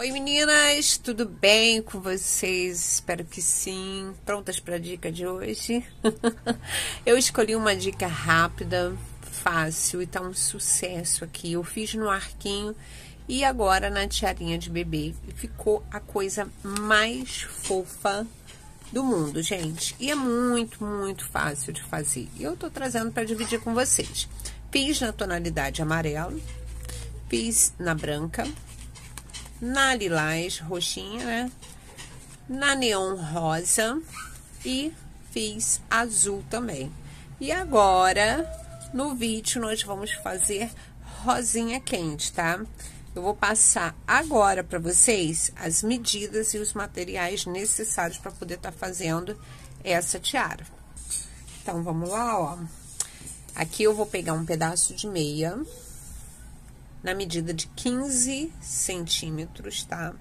Oi meninas, tudo bem com vocês? Espero que sim. Prontas para a dica de hoje? eu escolhi uma dica rápida, fácil e tá um sucesso aqui. Eu fiz no arquinho e agora na tiarinha de bebê. Ficou a coisa mais fofa do mundo, gente. E é muito, muito fácil de fazer. E eu tô trazendo para dividir com vocês. Fiz na tonalidade amarelo, fiz na branca, na lilás roxinha, né? Na neon rosa e fiz azul também. E agora, no vídeo, nós vamos fazer rosinha quente, tá? Eu vou passar agora para vocês as medidas e os materiais necessários para poder estar tá fazendo essa tiara. Então, vamos lá, ó. Aqui eu vou pegar um pedaço de meia na medida de 15 centímetros, tá?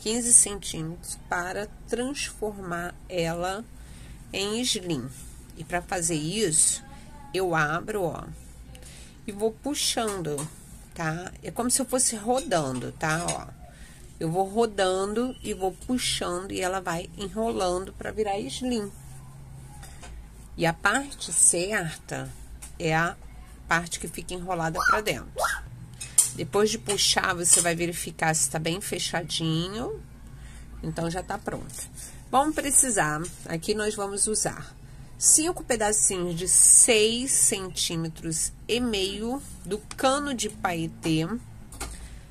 15 centímetros para transformar ela em slim. E para fazer isso, eu abro, ó, e vou puxando, tá? É como se eu fosse rodando, tá? Ó, eu vou rodando e vou puxando e ela vai enrolando para virar slim. E a parte certa é a parte que fica enrolada para dentro. Depois de puxar, você vai verificar se está bem fechadinho. Então, já tá pronto. Vamos precisar, aqui nós vamos usar cinco pedacinhos de 6 centímetros e meio do cano de paetê.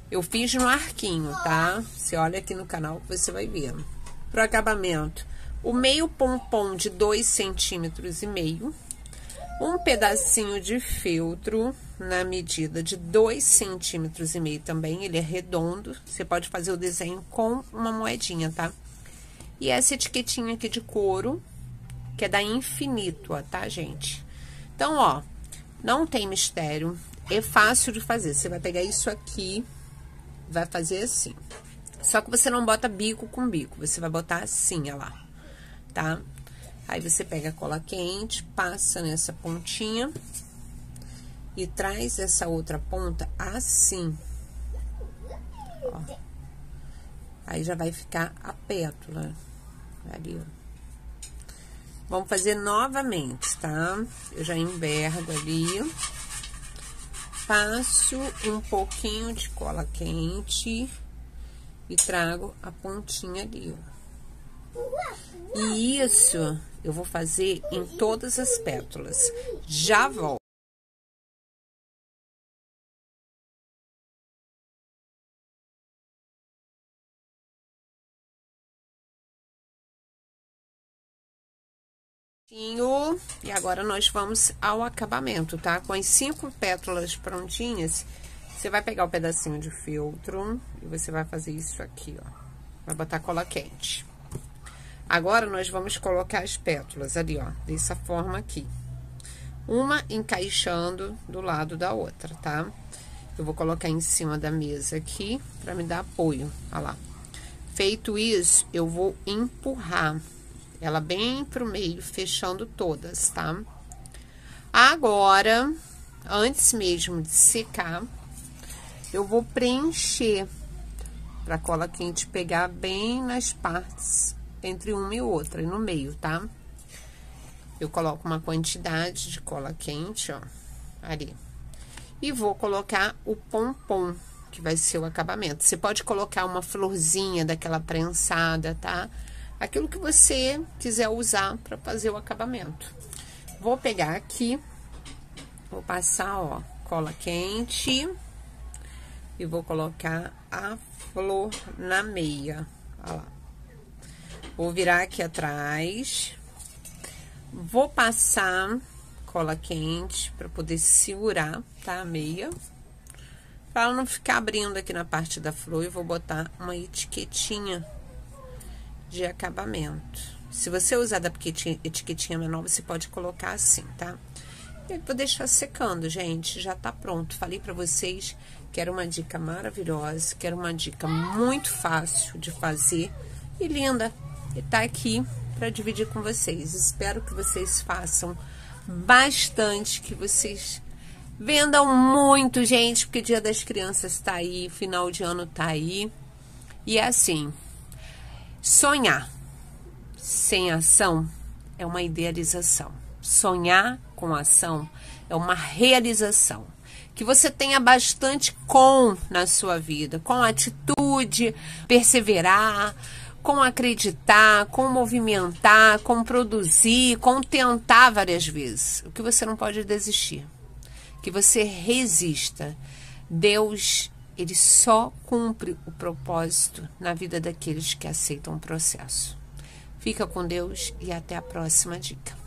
Eu fiz no arquinho, tá? Você olha aqui no canal que você vai ver. Pro acabamento, o meio pompom de 2 centímetros e meio um pedacinho de feltro na medida de 2 centímetros e meio também, ele é redondo, você pode fazer o desenho com uma moedinha, tá? E essa etiquetinha aqui de couro, que é da Infinito, ó, tá, gente? Então, ó, não tem mistério, é fácil de fazer, você vai pegar isso aqui, vai fazer assim. Só que você não bota bico com bico, você vai botar assim, ó lá, tá? Aí, você pega a cola quente, passa nessa pontinha e traz essa outra ponta assim. Ó. Aí, já vai ficar a pétula. Ali, ó. Vamos fazer novamente, tá? Eu já envergo ali. Passo um pouquinho de cola quente e trago a pontinha ali, ó. E isso eu vou fazer em todas as pétalas. Já volto. E agora nós vamos ao acabamento, tá? Com as cinco pétalas prontinhas, você vai pegar o pedacinho de feltro e você vai fazer isso aqui, ó. Vai botar cola quente. Agora, nós vamos colocar as pétalas ali, ó, dessa forma aqui. Uma encaixando do lado da outra, tá? Eu vou colocar em cima da mesa aqui, pra me dar apoio, ó lá. Feito isso, eu vou empurrar ela bem pro meio, fechando todas, tá? Agora, antes mesmo de secar, eu vou preencher pra cola quente pegar bem nas partes entre uma e outra, e no meio, tá? Eu coloco uma quantidade de cola quente, ó, ali. E vou colocar o pompom, que vai ser o acabamento. Você pode colocar uma florzinha daquela prensada, tá? Aquilo que você quiser usar para fazer o acabamento. Vou pegar aqui, vou passar, ó, cola quente e vou colocar a flor na meia, ó lá. Vou virar aqui atrás. Vou passar cola quente para poder segurar, tá? A meia. Para não ficar abrindo aqui na parte da flor, eu vou botar uma etiquetinha de acabamento. Se você usar da etiquetinha menor, você pode colocar assim, tá? E vou deixar secando, gente. Já tá pronto. Falei para vocês que era uma dica maravilhosa, que era uma dica muito fácil de fazer e linda e tá aqui para dividir com vocês. Espero que vocês façam bastante, que vocês vendam muito, gente, porque Dia das Crianças tá aí, final de ano tá aí. E é assim: sonhar sem ação é uma idealização. Sonhar com ação é uma realização. Que você tenha bastante com na sua vida, com atitude, perseverar, com acreditar, com movimentar, com produzir, com tentar várias vezes. O que você não pode desistir. Que você resista. Deus, ele só cumpre o propósito na vida daqueles que aceitam o processo. Fica com Deus e até a próxima dica.